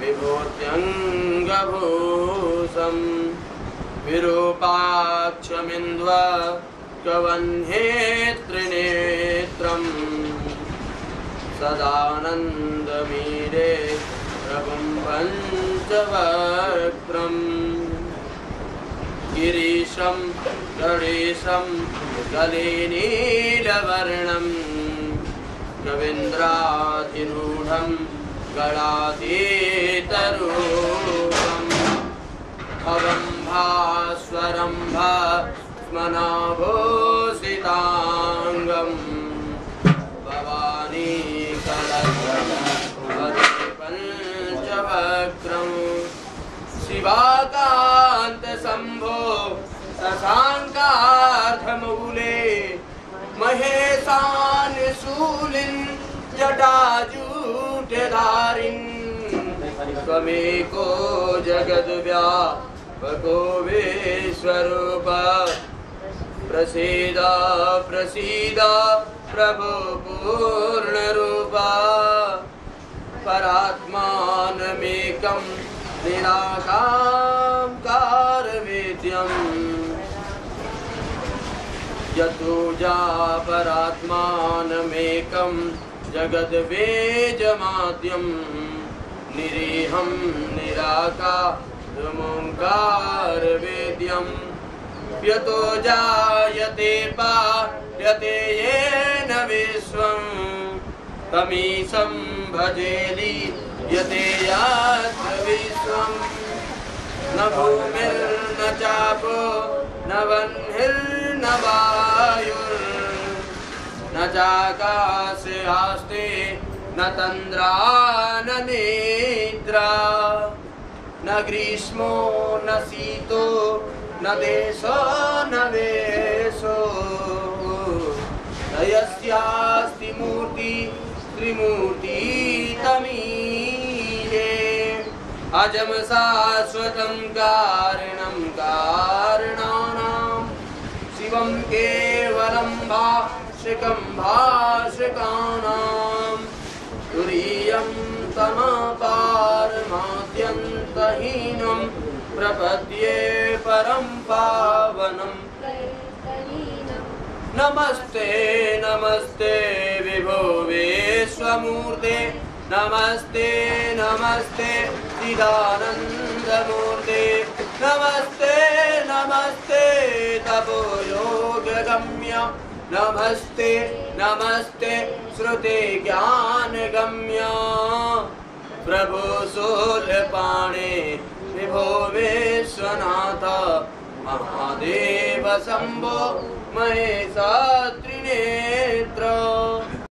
विभूत्यङ्गभूषं विरूपाक्षमिन्द्व कवह्ने त्रिनेत्रम् सदानन्दमीरे प्रभुं पञ्चवक्रम् गिरीशं गणेशं कलिनीलवर्णं कवीन्द्रातिरूढम् गणातीतरूपम्। अवम्भास्वरम्भ स्मनाभूषिताङ्गम्। भवानी कलपञ्चवक्रम् शिवाकान्तशम्भो तथाङ्कार्थमौले महेशान् शूलिन् जटाजू जटाजूटधारिन् त्वमेको जगद्व्यापको प्रसीद प्रसीद प्रभो पूर्णरूपा परात्मानमेकं निराकां कारवेद्यम् यतोजा परात्मानमेकं जगद्वेजमाद्यं निरीहं निराकारमोङ्कारवेद्यम् यतो जायते पायते येन विश्वं तमीशं भजेली यते विश्वं न भूमिर्न चापो, न वह्निर्न वायुर्न चाकाशे आस्ते न तन्द्रा न निद्रा न ग्रीष्मो न शीतो न देशो न वेशो। न यस्यास्ति मूर्ति त्रिमूर्ति तमीये। अजम शाश्वतं कारणं कारणानां शिवं केवलं भाषिकं भाषिकानां तुरीयं तमपारमाद्यन्तहीनं प्रपद्ये परं पावनम् नमस्ते नमस्ते विभो विश्वमूर्ते। नमस्ते नमस्ते चिदानन्दमूर्ते। नमस्ते नमस्ते तपो योगगम्य नमस्ते नमस्ते श्रुति ज्ञान गम्या प्रभु शूलपाणे विभो विश्वनाथ। महादेव शम्भो महेशात्रिनेत्र